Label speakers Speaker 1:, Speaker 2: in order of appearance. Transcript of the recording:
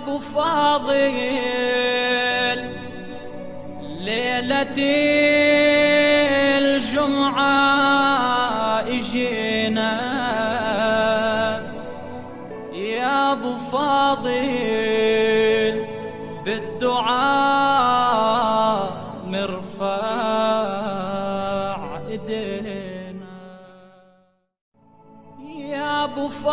Speaker 1: أبو فاضل ليلة الجمعة إجينا. يا أبو فاضل بالدعاء مرفع إيدينا. يا أبو فاضل